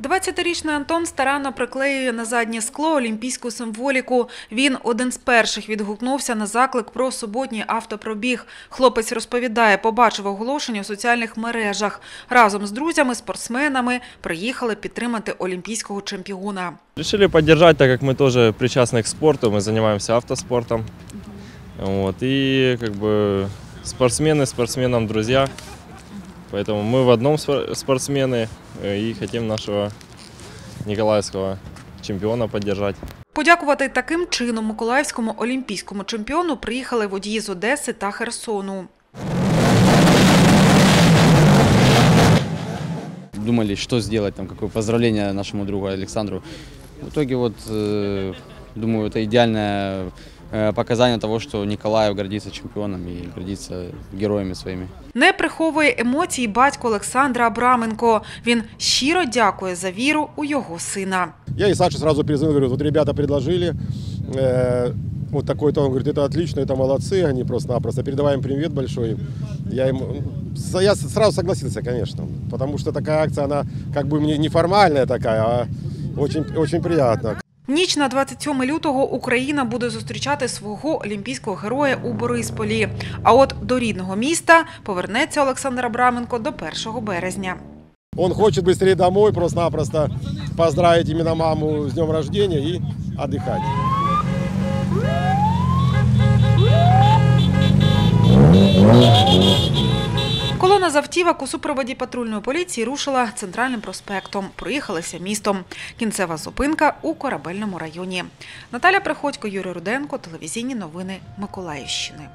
20-річний Антон старанно приклеює на заднє скло олімпійську символіку. Він один з перших відгукнувся на заклик про суботній автопробіг. Хлопець розповідає, побачив оголошення у соціальних мережах. Разом з друзями, спортсменами приїхали підтримати олімпійського чемпіона. Решили поддержать, так как мы тоже причастны к спорту, мы занимаемся автоспортом. Вот, и как бы спортсмены спортсменам друзья. Поэтому мы в одном спор- спортсмены э, и хотим нашего николаевского чемпиона поддержать. Подякувати таким чином миколаївському олімпійському чемпіону приїхали водії з Одеси та Херсону. думали, что сделать, там, какое поздравление нашему другу Александру. В итоге вот, э, думаю, это идеальное э, показание того, что Николаев гордится чемпионом и гордится героями своими. Не приховує емоцій батько Олександра Абраменко. Він щиро дякує за віру у його сина. Я и Саше сразу перезвонил, говорю, вот ребята предложили, э, вот такой-то, он говорит, это отлично, это молодцы, они просто-напросто, передаваем привет большой. Я, ему, с- я с- сразу согласился, конечно, потому что такая акция, она как бы мне неформальная такая, а очень, очень приятно. Ніч на 27 лютого Україна буде зустрічати свого олімпійського героя у Борисполі. А от до рідного міста повернеться Олександр Абраменко до 1 березня. Он хочет швидше домой, просто-напросто поздравити именно маму з днем рождения і отдыхать. Колона з автівок у супроводі патрульної поліції рушила центральним проспектом. Проїхалися містом. Кінцева зупинка у корабельному районі. Наталя Приходько, Юрій Руденко, телевізійні новини Миколаївщини.